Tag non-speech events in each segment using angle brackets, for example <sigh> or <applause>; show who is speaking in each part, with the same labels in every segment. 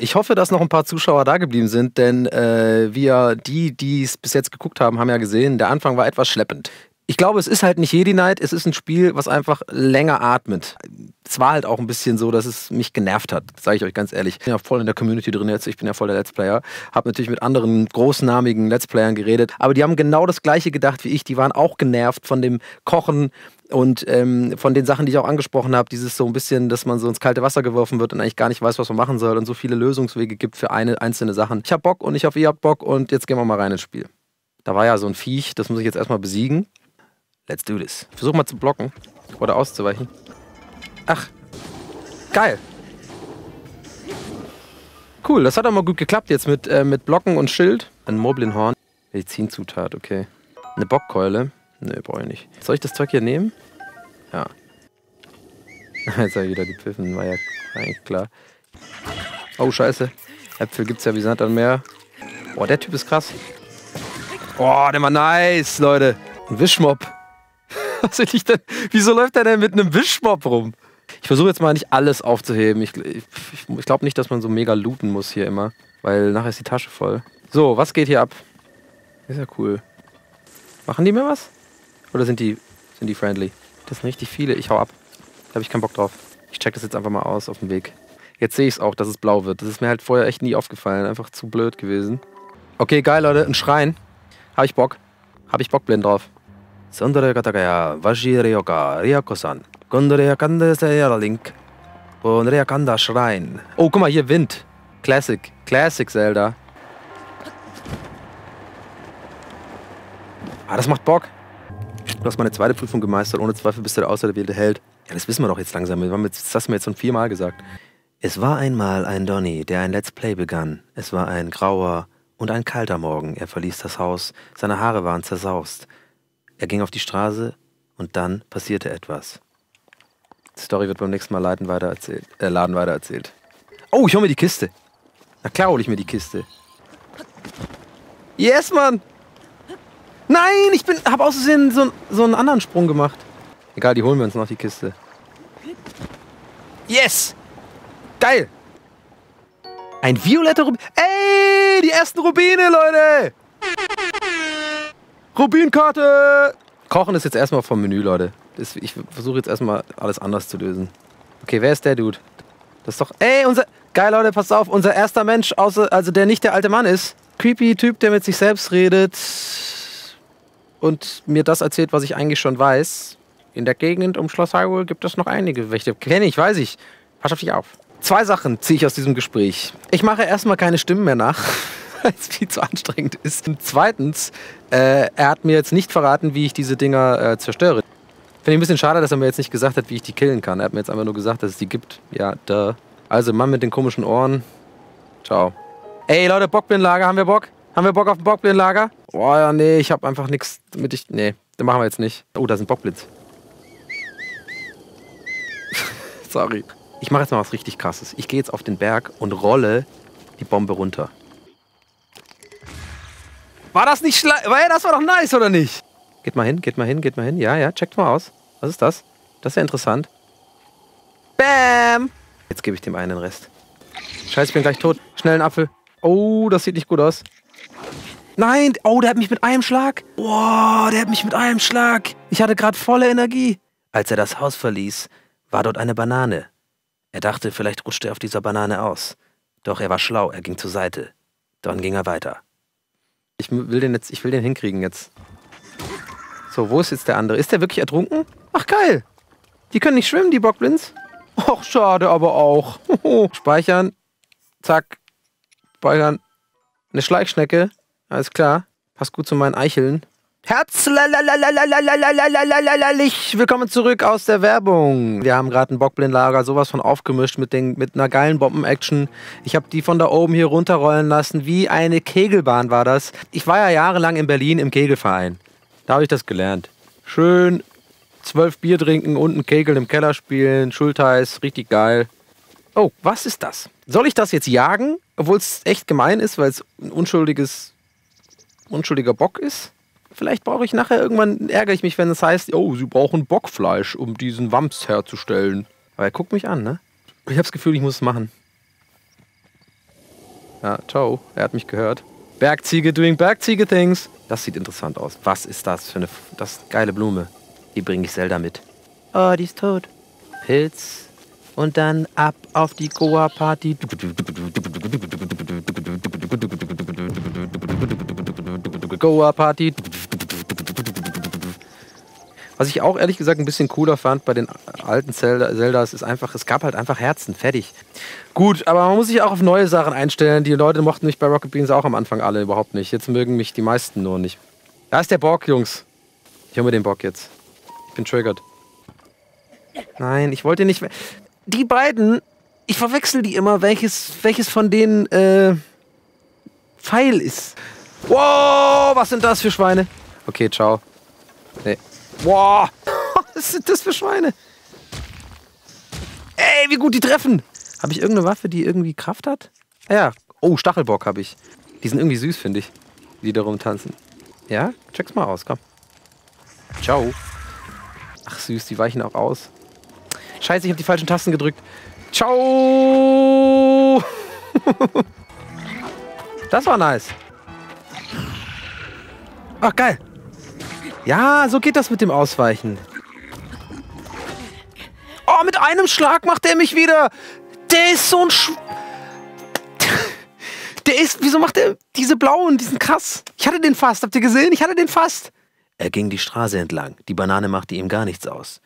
Speaker 1: Ich hoffe, dass noch ein paar Zuschauer da geblieben sind, denn äh, wir, die, die es bis jetzt geguckt haben, haben ja gesehen, der Anfang war etwas schleppend. Ich glaube, es ist halt nicht Jedi Knight, es ist ein Spiel, was einfach länger atmet. Es war halt auch ein bisschen so, dass es mich genervt hat, sage ich euch ganz ehrlich. Ich bin ja voll in der Community drin jetzt, ich bin ja voll der Let's Player. Habe natürlich mit anderen großnamigen Let's Playern geredet, aber die haben genau das gleiche gedacht wie ich. Die waren auch genervt von dem Kochen und ähm, von den Sachen, die ich auch angesprochen habe. Dieses so ein bisschen, dass man so ins kalte Wasser geworfen wird und eigentlich gar nicht weiß, was man machen soll und so viele Lösungswege gibt für eine einzelne Sachen. Ich habe Bock und ich hoffe, ihr habt Bock und jetzt gehen wir mal rein ins Spiel. Da war ja so ein Viech, das muss ich jetzt erstmal besiegen. Let's do this. Versuch mal zu blocken oder auszuweichen. Ach, geil. Cool, das hat auch mal gut geklappt jetzt mit, äh, mit Blocken und Schild. Ein Moblinhorn. Medizinzutat, okay. Eine Bockkeule. Nö, brauche ich nicht. Soll ich das Zeug hier nehmen? Ja. <laughs> Jetzt habe ich wieder gepfiffen, war ja eigentlich klar. Oh, scheiße. Äpfel gibt's ja wie Sand am Meer. Boah, der Typ ist krass. Boah, der war nice, Leute. Ein Wischmob. <laughs> Was ich denn? Wieso läuft er denn mit einem Wischmob rum? Ich versuche jetzt mal nicht alles aufzuheben. Ich, ich, ich glaube nicht, dass man so mega looten muss hier immer. Weil nachher ist die Tasche voll. So, was geht hier ab? Ist ja cool. Machen die mir was? Oder sind die, sind die friendly? Das sind richtig viele. Ich hau ab. Da habe ich keinen Bock drauf. Ich check das jetzt einfach mal aus auf dem Weg. Jetzt sehe ich es auch, dass es blau wird. Das ist mir halt vorher echt nie aufgefallen. Einfach zu blöd gewesen. Okay, geil, Leute. Ein Schrein. Habe ich Bock. Habe ich Bock blind drauf. Sondere Yakanda Link. Und Ryakanda Schrein. Oh, guck mal, hier Wind. Classic. Classic Zelda. Ah, das macht Bock. Hast meine zweite Prüfung gemeistert. Ohne Zweifel bist du der auserwählte Held. Ja, das wissen wir doch jetzt langsam. Das hast du mir jetzt schon viermal gesagt. Es war einmal ein Donny, der ein Let's Play begann. Es war ein grauer und ein kalter Morgen. Er verließ das Haus. Seine Haare waren zersaust. Er ging auf die Straße und dann passierte etwas. Die Story wird beim nächsten Mal Laden weitererzählt. Äh, Laden weitererzählt. Oh, ich hole mir die Kiste. Na klar hole ich mir die Kiste. Yes, Mann! Nein, ich bin, hab aus Versehen so, so einen anderen Sprung gemacht. Egal, die holen wir uns noch, die Kiste. Yes! Geil! Ein violetter Rubin. Ey, die ersten Rubine, Leute! Rubinkarte! Kochen ist jetzt erstmal vom Menü, Leute. ich versuche jetzt erstmal alles anders zu lösen. Okay, wer ist der Dude? Das ist doch. Ey, unser. Geil, Leute, passt auf. Unser erster Mensch, außer, also der nicht der alte Mann ist. Creepy Typ, der mit sich selbst redet und mir das erzählt, was ich eigentlich schon weiß. In der Gegend um Schloss Hyrule gibt es noch einige Wächter. Kenne ich, weiß ich. Pass auf dich auf. Zwei Sachen ziehe ich aus diesem Gespräch. Ich mache erstmal keine Stimmen mehr nach. <laughs> weil es viel zu anstrengend ist. Und zweitens, äh, er hat mir jetzt nicht verraten, wie ich diese Dinger äh, zerstöre. Finde ich ein bisschen schade, dass er mir jetzt nicht gesagt hat, wie ich die killen kann. Er hat mir jetzt einfach nur gesagt, dass es die gibt. Ja, da. Also, Mann mit den komischen Ohren. Ciao. Ey, Leute, Bockblindlager, haben wir Bock? Haben wir Bock auf ein Bockblindlager? Boah, ja, nee, ich habe einfach nichts, damit ich. Nee, den machen wir jetzt nicht. Oh, da sind Bockblitz. <laughs> Sorry. Ich mache jetzt mal was richtig krasses. Ich gehe jetzt auf den Berg und rolle die Bombe runter. War das nicht schlecht? Das war doch nice, oder nicht? Geht mal hin, geht mal hin, geht mal hin. Ja, ja, checkt mal aus. Was ist das? Das ist ja interessant. Bam! Jetzt gebe ich dem einen den Rest. Scheiße, ich bin gleich tot. Schnell einen Apfel. Oh, das sieht nicht gut aus. Nein! Oh, der hat mich mit einem Schlag. Boah, der hat mich mit einem Schlag. Ich hatte gerade volle Energie. Als er das Haus verließ, war dort eine Banane. Er dachte, vielleicht rutscht er auf dieser Banane aus. Doch er war schlau, er ging zur Seite. Dann ging er weiter. Ich will den jetzt, ich will den hinkriegen jetzt. So, wo ist jetzt der andere? Ist der wirklich ertrunken? Ach geil. Die können nicht schwimmen, die Bockblins. Och, schade aber auch. <laughs> Speichern. Zack. Speichern. Eine Schleichschnecke. Alles klar. Passt gut zu meinen Eicheln. Herzlich willkommen zurück aus der Werbung. Wir haben gerade ein Bockblindlager sowas von aufgemischt mit, den, mit einer geilen Bomben-Action. Ich habe die von da oben hier runterrollen lassen. Wie eine Kegelbahn war das. Ich war ja jahrelang in Berlin im Kegelverein. Da habe ich das gelernt. Schön zwölf Bier trinken, unten Kegel im Keller spielen, Schultheiß, richtig geil. Oh, was ist das? Soll ich das jetzt jagen? Obwohl es echt gemein ist, weil es ein unschuldiges, unschuldiger Bock ist? Vielleicht brauche ich nachher irgendwann, ärgere ich mich, wenn es heißt, oh, sie brauchen Bockfleisch, um diesen Wams herzustellen. Aber er guckt mich an, ne? Ich habe das Gefühl, ich muss es machen. Ja, ciao. Er hat mich gehört. Bergziege doing Bergziege-Things. Das sieht interessant aus. Was ist das für eine... Das ist eine geile Blume. Die bringe ich Zelda mit. Oh, die ist tot. Pilz. Und dann ab auf die Goa-Party. Goa-Party. Was ich auch ehrlich gesagt ein bisschen cooler fand bei den alten Zelda Zeldas, ist einfach, es gab halt einfach Herzen, fertig. Gut, aber man muss sich auch auf neue Sachen einstellen. Die Leute mochten mich bei Rocket Beans auch am Anfang alle überhaupt nicht. Jetzt mögen mich die meisten nur nicht. Da ist der Bock, Jungs. Ich hol mir den Bock jetzt. Ich bin triggert. Nein, ich wollte nicht. Die beiden, ich verwechsel die immer, welches, welches von denen äh, Pfeil ist. Wow, was sind das für Schweine? Okay, ciao. Nee. Wow, <laughs> was sind das für Schweine? Ey, wie gut die treffen. Habe ich irgendeine Waffe, die irgendwie Kraft hat? Ja. Oh, Stachelbock habe ich. Die sind irgendwie süß, finde ich. Die da rumtanzen. Ja? Check's mal aus, komm. Ciao. Ach süß, die weichen auch aus. Scheiße, ich habe die falschen Tasten gedrückt. Ciao! <laughs> das war nice. Ach, geil. Ja, so geht das mit dem Ausweichen. Oh, mit einem Schlag macht er mich wieder. Der ist so ein Sch Der ist, wieso macht er diese blauen, diesen krass? Ich hatte den fast, habt ihr gesehen? Ich hatte den fast. Er ging die Straße entlang. Die Banane machte ihm gar nichts aus.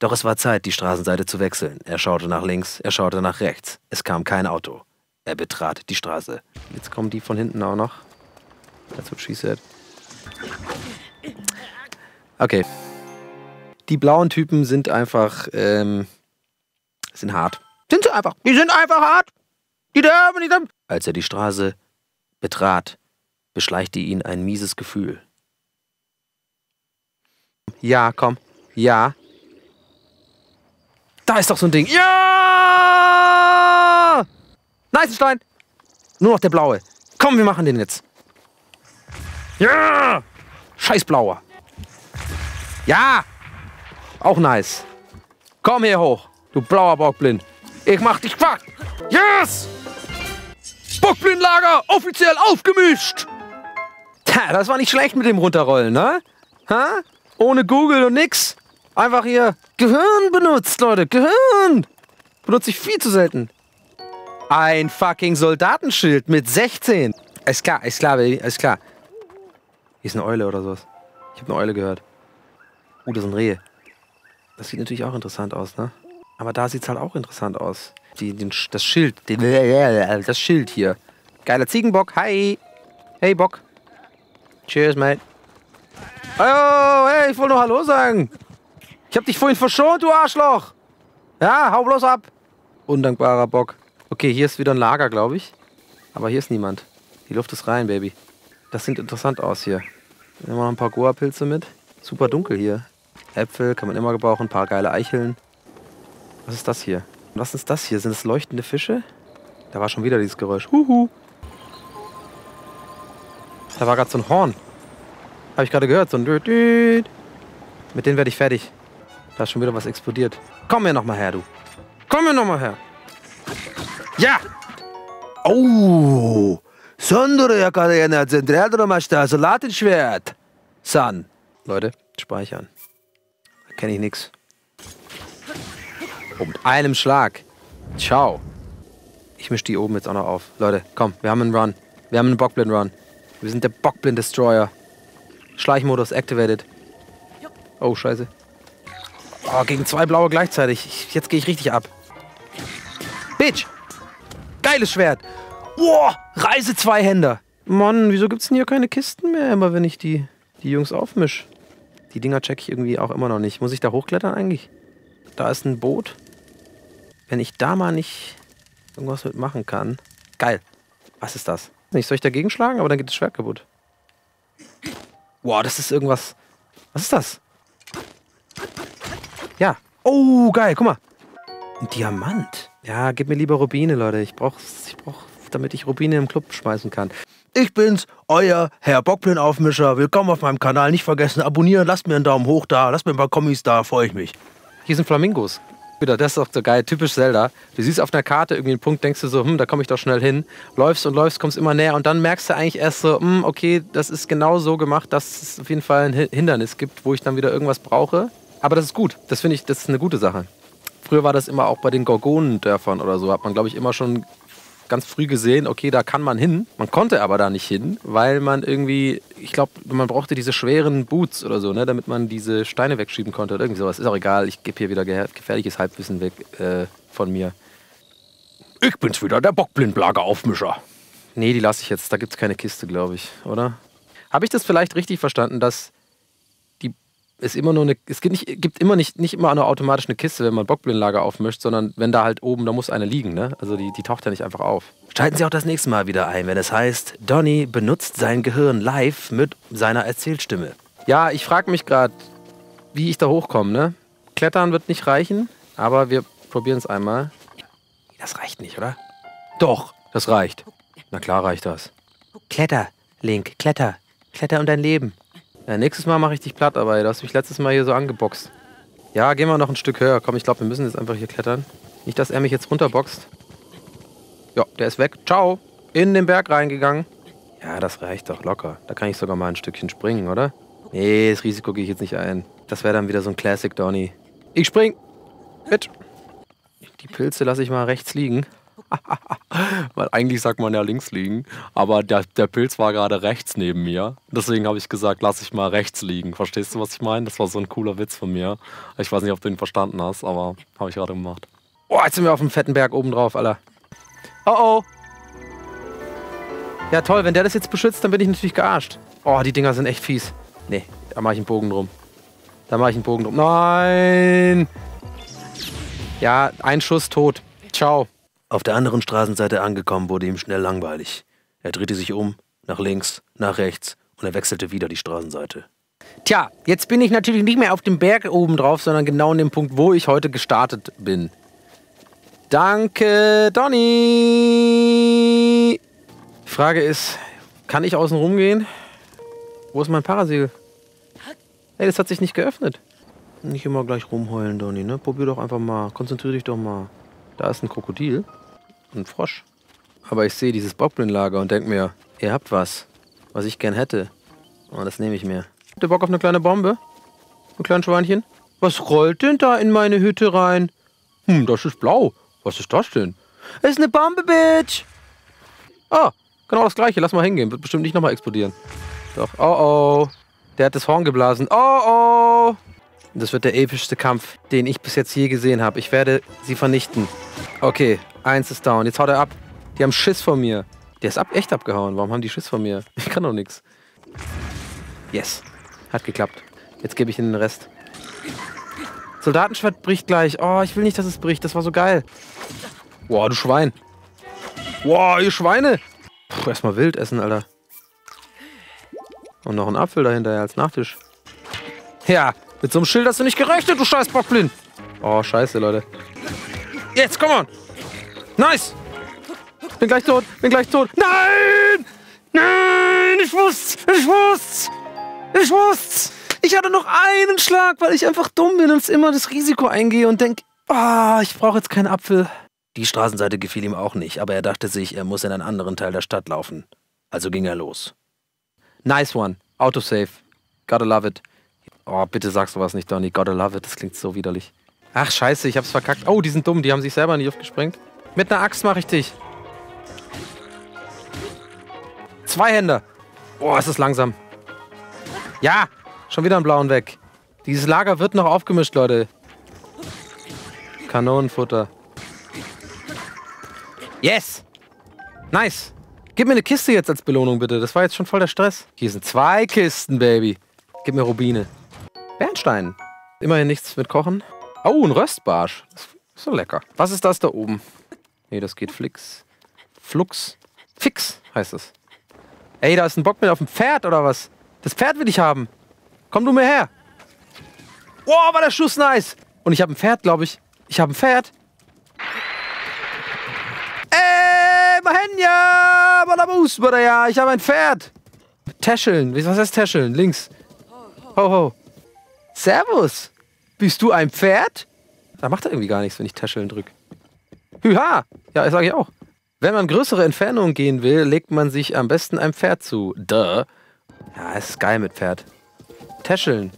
Speaker 1: Doch es war Zeit, die Straßenseite zu wechseln. Er schaute nach links, er schaute nach rechts. Es kam kein Auto. Er betrat die Straße. Jetzt kommen die von hinten auch noch. That's what she said. Okay. Die blauen Typen sind einfach, ähm, sind hart. Sind sie einfach. Die sind einfach hart. Die dürfen, die dürfen. Als er die Straße betrat, beschleichte ihn ein mieses Gefühl. Ja, komm. Ja. Da ist doch so ein Ding. Ja! Nice Stein. Nur noch der blaue. Komm, wir machen den jetzt. Ja! Scheiß blauer. Ja! Auch nice. Komm hier hoch, du blauer Bockblind. Ich mach dich quack. Yes! Bockblindlager offiziell aufgemischt. Tja, das war nicht schlecht mit dem Runterrollen, ne? Ha? Ohne Google und nix. Einfach hier Gehirn benutzt, Leute. Gehirn. Benutze ich viel zu selten. Ein fucking Soldatenschild mit 16. Ist klar, ist klar, Baby. Ist klar. Hier ist eine Eule oder sowas. Ich habe eine Eule gehört. Uh, das sind Rehe. Das sieht natürlich auch interessant aus, ne? Aber da sieht es halt auch interessant aus. Die, den, das Schild. Den, das Schild hier. Geiler Ziegenbock. Hi. Hey, Bock. Cheers, mate. Oh, hey, ich wollte nur Hallo sagen. Ich hab dich vorhin verschont, du Arschloch. Ja, hau bloß ab. Undankbarer Bock. Okay, hier ist wieder ein Lager, glaube ich. Aber hier ist niemand. Die Luft ist rein, Baby. Das sieht interessant aus hier. Nehmen wir noch ein paar Goa-Pilze mit. Super dunkel hier. Äpfel kann man immer gebrauchen. Ein paar geile Eicheln. Was ist das hier? Was ist das hier? Sind es leuchtende Fische? Da war schon wieder dieses Geräusch. Huhu. Da war gerade so ein Horn. Habe ich gerade gehört. So ein Düt. Mit denen werde ich fertig. Da ist schon wieder was explodiert. Komm mir noch mal her, du. Komm mir noch mal her. Ja! Oh! Sondere Yakadena Zentraldomasta Salatenschwert. San. Leute, speichern. Da kenne ich nix. Oh, mit einem Schlag. Ciao. Ich mische die oben jetzt auch noch auf. Leute, komm, wir haben einen Run. Wir haben einen Bockblind-Run. Wir sind der Bockblind-Destroyer. Schleichmodus activated. Oh, scheiße. Oh, gegen zwei blaue gleichzeitig. Ich, jetzt gehe ich richtig ab. Bitch! Geiles Schwert! Boah, Reise Zweihänder. Mann, wieso gibt's denn hier keine Kisten mehr, immer wenn ich die, die Jungs aufmisch? Die Dinger check ich irgendwie auch immer noch nicht. Muss ich da hochklettern eigentlich? Da ist ein Boot. Wenn ich da mal nicht irgendwas mitmachen kann. Geil. Was ist das? Ich soll ich dagegen schlagen, aber dann geht das Schwert kaputt. Wow, das ist irgendwas. Was ist das? Ja. Oh, geil, guck mal. Ein Diamant. Ja, gib mir lieber Rubine, Leute. Ich brauch, damit ich Rubine im Club schmeißen kann. Ich bin's, euer Herr Bockblin-Aufmischer. Willkommen auf meinem Kanal. Nicht vergessen, abonnieren, lasst mir einen Daumen hoch da, lasst mir ein paar Kommis da, freue ich mich. Hier sind Flamingos. Wieder, das ist doch so geil, typisch Zelda. Du siehst auf einer Karte irgendwie einen Punkt, denkst du so, hm, da komme ich doch schnell hin. Läufst und läufst, kommst immer näher und dann merkst du eigentlich erst so, hm, okay, das ist genau so gemacht, dass es auf jeden Fall ein Hindernis gibt, wo ich dann wieder irgendwas brauche. Aber das ist gut. Das finde ich, das ist eine gute Sache. Früher war das immer auch bei den Gorgonendörfern oder so, hat man, glaube ich, immer schon ganz früh gesehen, okay, da kann man hin. Man konnte aber da nicht hin, weil man irgendwie, ich glaube, man brauchte diese schweren Boots oder so, ne, damit man diese Steine wegschieben konnte oder irgendwie sowas. Ist auch egal, ich gebe hier wieder gefährliches Halbwissen weg äh, von mir.
Speaker 2: Ich bin's wieder, der Bockblindlager-Aufmischer.
Speaker 1: Nee, die lasse ich jetzt. Da gibt es keine Kiste, glaube ich, oder? Habe ich das vielleicht richtig verstanden, dass es immer nur eine, es gibt, nicht, gibt immer nicht, nicht immer nur automatisch eine Kiste, wenn man Bockblindlager aufmischt, sondern wenn da halt oben, da muss eine liegen, ne? Also die, die taucht ja nicht einfach auf.
Speaker 2: Schalten Sie auch das nächste Mal wieder ein, wenn es heißt, Donny benutzt sein Gehirn live mit seiner Erzählstimme.
Speaker 1: Ja, ich frage mich gerade, wie ich da hochkomme, ne? Klettern wird nicht reichen, aber wir probieren es einmal.
Speaker 2: Das reicht nicht, oder?
Speaker 1: Doch, das reicht. Na klar reicht das.
Speaker 2: Kletter, Link, kletter. Kletter um dein Leben.
Speaker 1: Ja, nächstes Mal mache ich dich platt, aber du hast mich letztes Mal hier so angeboxt. Ja, gehen wir noch ein Stück höher. Komm, ich glaube, wir müssen jetzt einfach hier klettern. Nicht, dass er mich jetzt runterboxt. Ja, der ist weg. Ciao. In den Berg reingegangen. Ja, das reicht doch locker. Da kann ich sogar mal ein Stückchen springen, oder? Nee, das Risiko gehe ich jetzt nicht ein. Das wäre dann wieder so ein Classic Donny. Ich spring. Mit. Die Pilze lasse ich mal rechts liegen. <laughs> Weil eigentlich sagt man ja links liegen. Aber der, der Pilz war gerade rechts neben mir. Deswegen habe ich gesagt, lass ich mal rechts liegen. Verstehst du, was ich meine? Das war so ein cooler Witz von mir. Ich weiß nicht, ob du ihn verstanden hast, aber habe ich gerade gemacht. Oh, jetzt sind wir auf dem fetten Berg oben drauf, Alter. Oh oh. Ja, toll. Wenn der das jetzt beschützt, dann bin ich natürlich gearscht. Oh, die Dinger sind echt fies. Nee, da mache ich einen Bogen drum. Da mache ich einen Bogen drum. Nein! Ja, ein Schuss tot. Ciao.
Speaker 2: Auf der anderen Straßenseite angekommen, wurde ihm schnell langweilig. Er drehte sich um, nach links, nach rechts und er wechselte wieder die Straßenseite.
Speaker 1: Tja, jetzt bin ich natürlich nicht mehr auf dem Berg oben drauf, sondern genau in dem Punkt, wo ich heute gestartet bin. Danke, Donny! Frage ist, kann ich außen rumgehen? Wo ist mein Parasegel? Hey, das hat sich nicht geöffnet. Nicht immer gleich rumheulen, Donny, ne? Probier doch einfach mal. Konzentrier dich doch mal. Da ist ein Krokodil. Ein Frosch. Aber ich sehe dieses Bockblindlager und denke mir, ihr habt was, was ich gern hätte. Und das nehme ich mir. Habt ihr Bock auf eine kleine Bombe? Ein kleines Schweinchen? Was rollt denn da in meine Hütte rein? Hm, das ist blau. Was ist das denn? Es ist eine Bombe, Bitch! Ah, genau das gleiche. Lass mal hingehen. Wird bestimmt nicht nochmal explodieren. Doch. Oh oh. Der hat das Horn geblasen. Oh oh. Das wird der epischste Kampf, den ich bis jetzt je gesehen habe. Ich werde sie vernichten. Okay, eins ist down. Jetzt haut er ab. Die haben Schiss vor mir. Der ist ab, echt abgehauen. Warum haben die Schiss vor mir? <laughs> Ich kann doch nichts. Yes. Hat geklappt. Jetzt gebe ich ihnen den Rest. Soldatenschwert bricht gleich. Oh, ich will nicht, dass es bricht. Das war so geil. Boah, du Schwein. Boah, ihr Schweine. Puh, erstmal wild essen, Alter. Und noch ein Apfel dahinter als Nachtisch. Ja, mit so einem Schild hast du nicht gerechnet, du scheiß Bockblind. Oh, scheiße, Leute. Jetzt, komm on. Nice. Bin gleich tot, bin gleich tot. Nein! Nein, ich wusste, ich wusste, ich wusste. Ich hatte noch einen Schlag, weil ich einfach dumm bin und immer das Risiko eingehe und denke, ah, oh, ich brauche jetzt keinen Apfel.
Speaker 2: Die Straßenseite gefiel ihm auch nicht, aber er dachte sich, er muss in einen anderen Teil der Stadt laufen. Also ging er los.
Speaker 1: Nice one. Autosave. Gotta love it. Oh, bitte sag sowas nicht, Donny. Gotta love it. Das klingt so widerlich. Ach, scheiße, ich hab's verkackt. Oh, die sind dumm. Die haben sich selber nicht aufgesprengt. Mit einer Axt mache ich dich. Zwei Hände. Oh, ist das langsam. Ja, schon wieder einen blauen weg. Dieses Lager wird noch aufgemischt, Leute. Kanonenfutter. Yes! Nice! Gib mir eine Kiste jetzt als Belohnung, bitte. Das war jetzt schon voll der Stress. Hier sind zwei Kisten, Baby. Gib mir Rubine. Bernstein. Immerhin nichts mit Kochen. Oh, ein Röstbarsch. So lecker. Was ist das da oben? Nee, das geht Flix. Flux. Fix heißt es. Ey, da ist ein Bock mit auf dem Pferd oder was? Das Pferd will ich haben. Komm du mir her. Wow, war der Schuss nice. Und ich habe ein Pferd, glaube ich. Ich habe ein Pferd. Ey, Mahenya, Balabus, ja, ich habe ein Pferd. Täscheln. Was heißt Täscheln? Links. Ho, ho. Servus. Bist du ein Pferd? Da macht er irgendwie gar nichts, wenn ich Täscheln drücke. Hüha! Ja, das sage ich auch. Wenn man größere Entfernungen gehen will, legt man sich am besten ein Pferd zu. Duh. Ja, ist geil mit Pferd. Täscheln.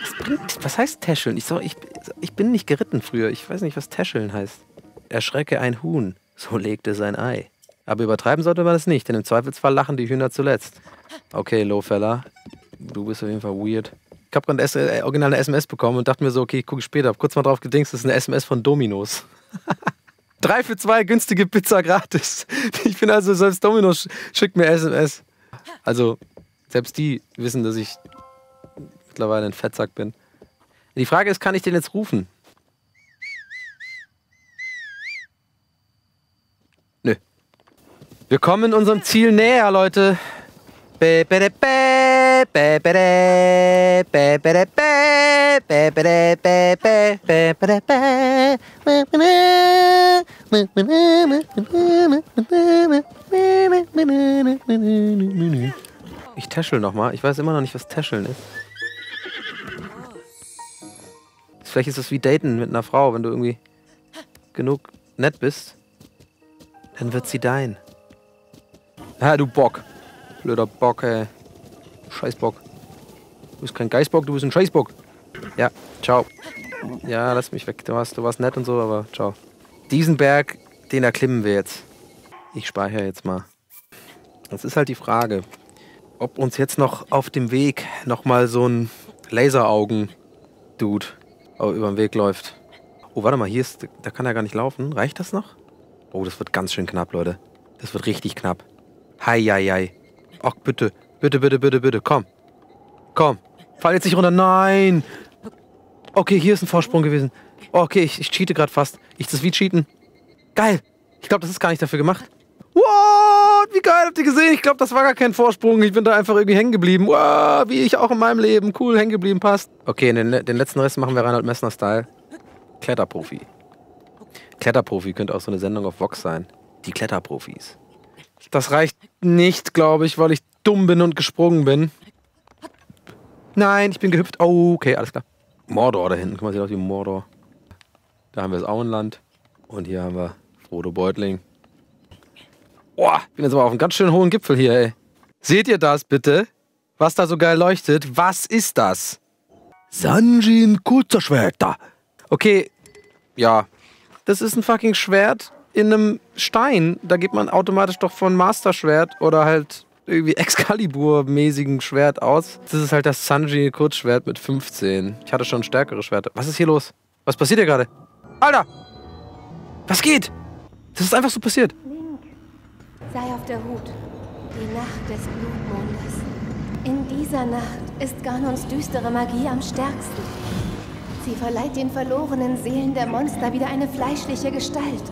Speaker 1: Was, bringt, was heißt Täscheln? Ich, so, ich, ich bin nicht geritten früher. Ich weiß nicht, was Täscheln heißt. Erschrecke ein Huhn. So legte sein Ei. Aber übertreiben sollte man es nicht, denn im Zweifelsfall lachen die Hühner zuletzt. Okay, Lowfella. Du bist auf jeden Fall weird. Ich habe gerade eine äh, originale SMS bekommen und dachte mir so, okay, ich gucke später. Hab kurz mal drauf gedingst, das ist eine SMS von Dominos. <laughs> Drei für zwei günstige Pizza gratis. <laughs> Ich bin also, selbst Dominos schickt mir SMS. Also, selbst die wissen, dass ich mittlerweile ein Fettsack bin. Die Frage ist, kann ich den jetzt rufen? Nö. Wir kommen unserem Ziel näher, Leute. Ich täschel nochmal. Ich weiß immer noch nicht, was täscheln ist. Vielleicht ist es wie daten mit einer Frau, wenn du irgendwie genug nett bist, dann wird sie dein. Ja, du Bock. Blöder Bock, ey. Scheißbock. Du bist kein Geißbock, du bist ein Scheißbock. Ja, ciao. Ja, lass mich weg. Du warst, du warst nett und so, aber ciao. Diesen Berg, den erklimmen wir jetzt. Ich speichere jetzt mal. Das ist halt die Frage, ob uns jetzt noch auf dem Weg nochmal so ein Laseraugen-Dude über den Weg läuft. Oh, warte mal, hier ist, da kann er gar nicht laufen. Reicht das noch? Oh, das wird ganz schön knapp, Leute. Das wird richtig knapp. Hei, hei, hei. Ach, bitte, bitte, bitte, bitte, bitte, komm. Komm. Fall jetzt nicht runter. Nein. Okay, hier ist ein Vorsprung gewesen. Okay, ich, ich cheate gerade fast. Ich das wie cheaten. Geil. Ich glaube, das ist gar nicht dafür gemacht. What? Wie geil habt ihr gesehen? Ich glaube, das war gar kein Vorsprung. Ich bin da einfach irgendwie hängen geblieben. Wow, wie ich auch in meinem Leben. Cool, hängen geblieben, passt. Okay, den, den letzten Rest machen wir Reinhold Messner-Style. Kletterprofi. Kletterprofi könnte auch so eine Sendung auf Vox sein. Die Kletterprofis. Das reicht nicht, glaube ich, weil ich dumm bin und gesprungen bin. Nein, ich bin gehüpft. Oh, okay, alles klar. Mordor da hinten. Guck mal, sieht aus wie Mordor. Da haben wir das Auenland. Und hier haben wir Frodo Beutling. Boah, ich bin jetzt aber auf einem ganz schön hohen Gipfel hier, ey. Seht ihr das bitte? Was da so geil leuchtet? Was ist das? Sanjin Kurzerschwerter. Okay, ja. Das ist ein fucking Schwert in einem Stein. Da geht man automatisch doch von Master-Schwert oder halt irgendwie <laughs> Excalibur-mäßigen Schwert aus. Das ist halt das Sanji Kurzschwert mit 15. Ich hatte schon stärkere Schwerter. Was ist hier los? Was passiert hier gerade? Alter! Was geht? Das ist einfach so passiert.
Speaker 3: Sei auf der Hut. Die Nacht des Blutmondes. In dieser Nacht ist Ganons düstere Magie am stärksten. Sie verleiht den verlorenen Seelen der Monster wieder eine fleischliche Gestalt.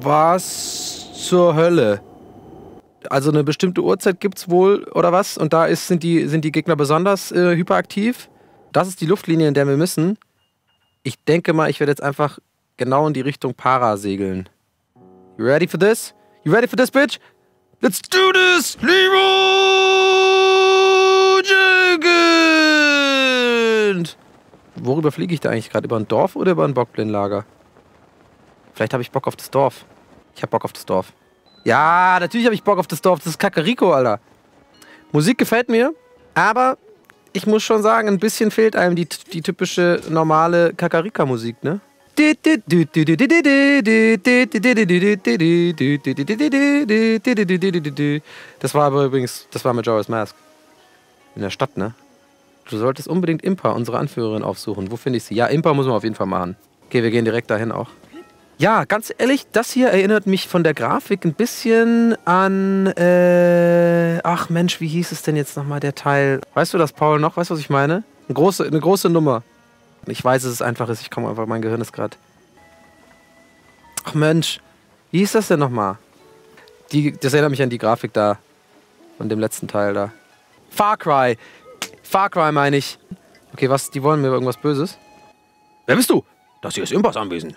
Speaker 1: Was zur Hölle? Also eine bestimmte Uhrzeit gibt es wohl, oder was? Und da ist, sind, die, sind die Gegner besonders äh, hyperaktiv. Das ist die Luftlinie, in der wir müssen. Ich denke mal, ich werde jetzt einfach genau in die Richtung Para segeln. You ready for this? You ready for this, bitch? Let's do this! Jugend! Worüber fliege ich da eigentlich gerade? Über ein Dorf oder über ein Bockblindlager? Vielleicht habe ich Bock auf das Dorf. Ich habe Bock auf das Dorf. Ja, natürlich habe ich Bock auf das Dorf. Das ist Kakariko, Alter. Musik gefällt mir, aber ich muss schon sagen, ein bisschen fehlt einem die, die typische normale Kakarika-Musik, ne? Das war aber übrigens, das war mit Joris Mask. In der Stadt, ne? Du solltest unbedingt Impa, unsere Anführerin, aufsuchen. Wo finde ich sie? Ja, Impa muss man auf jeden Fall machen. Okay, wir gehen direkt dahin auch. Ja, ganz ehrlich, das hier erinnert mich von der Grafik ein bisschen an. Äh, ach Mensch, wie hieß es denn jetzt nochmal der Teil? Weißt du das, Paul, noch? Weißt du, was ich meine? Eine große, eine große Nummer. Ich weiß, dass es einfach ist. Ich komme einfach, mein Gehirn ist gerade. Ach Mensch, wie hieß das denn nochmal? Das erinnert mich an die Grafik da. Von dem letzten Teil da. Far Cry. Far Cry meine ich. Okay, was? Die wollen mir irgendwas Böses? Wer bist du? Das hier ist Impas Anwesen.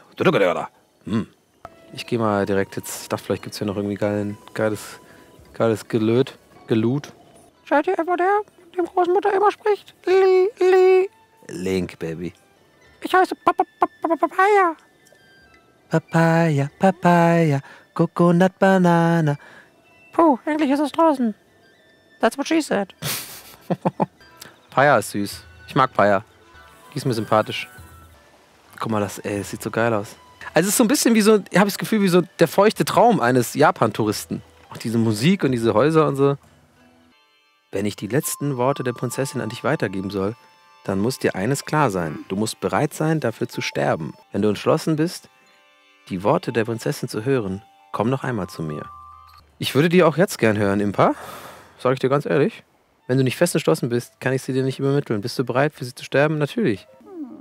Speaker 1: Hm. Ich gehe mal direkt jetzt. Ich dachte, vielleicht gibt es hier noch irgendwie geilen, geiles, geiles Gelöt. Gelut.
Speaker 4: Seid ihr etwa der, dem Großmutter immer spricht? Li, li.
Speaker 1: Link, Baby. Ich heiße Papaya.
Speaker 2: Papaya, Papaya, Coconut Banana.
Speaker 1: Puh, endlich ist es draußen. That's what she said. <laughs> Paya ist süß. Ich mag Paya. Die ist mir sympathisch. Guck mal, das, ey, das sieht so geil aus. Also es ist so ein bisschen wie so, ich habe das Gefühl, wie so der feuchte Traum eines Japan-Touristen. Auch diese Musik und diese Häuser und so. Wenn ich die letzten Worte der Prinzessin an dich weitergeben soll, dann muss dir eines klar sein. Du musst bereit sein, dafür zu sterben. Wenn du entschlossen bist, die Worte der Prinzessin zu hören, komm noch einmal zu mir. Ich würde die auch jetzt gern hören, Impa. Sag ich dir ganz ehrlich. Wenn du nicht fest entschlossen bist, kann ich sie dir nicht übermitteln. Bist du bereit, für sie zu sterben? Natürlich.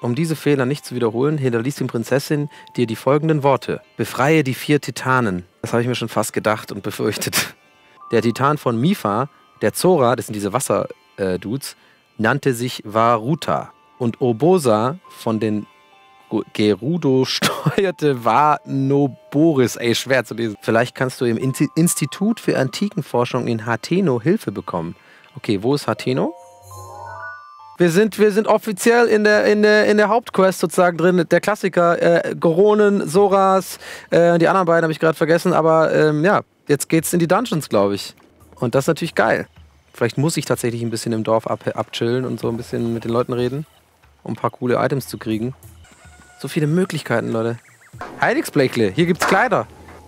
Speaker 1: Um diese Fehler nicht zu wiederholen, hinterließ die Prinzessin dir die folgenden Worte. Befreie die vier Titanen. Das habe ich mir schon fast gedacht und befürchtet. <laughs> Der Titan von Mifa, der Zora, das sind diese Wasserdudes, nannte sich Varuta. Und Obosa von den Gerudo steuerte <laughs> Vanoboris. Ey, schwer zu lesen. Vielleicht kannst du im Institut für Antikenforschung in Hateno Hilfe bekommen. Okay, wo ist Hateno? Wir sind, wir sind offiziell in der, in, der, in der Hauptquest sozusagen drin. Der Klassiker, äh, Goronen, Soras, äh, die anderen beiden habe ich gerade vergessen, aber ähm, ja, jetzt geht's in die Dungeons, glaube ich. Und das ist natürlich geil. Vielleicht muss ich tatsächlich ein bisschen im Dorf ab, abchillen und so ein bisschen mit den Leuten reden, um ein paar coole Items zu kriegen. So viele Möglichkeiten, Leute. Heiligsblechle, hier gibt's Kleider.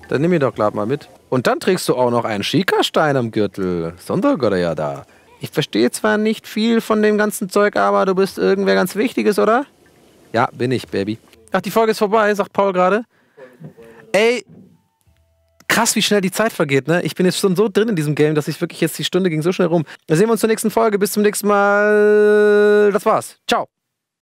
Speaker 1: Dann nimm mir doch gerade mal mit. Und dann trägst du auch noch einen Schikastein am Gürtel. Sondergötter ja da. Ich verstehe zwar nicht viel von dem ganzen Zeug, aber du bist irgendwer ganz Wichtiges, oder? Ja, bin ich, Baby. Ach, die Folge ist vorbei, sagt Paul gerade. Ey, krass, wie schnell die Zeit vergeht, ne? Ich bin jetzt schon so drin in diesem Game, dass ich wirklich jetzt die Stunde ging so schnell rum. Dann sehen wir uns zur nächsten Folge. Bis zum nächsten Mal. Das war's. Ciao.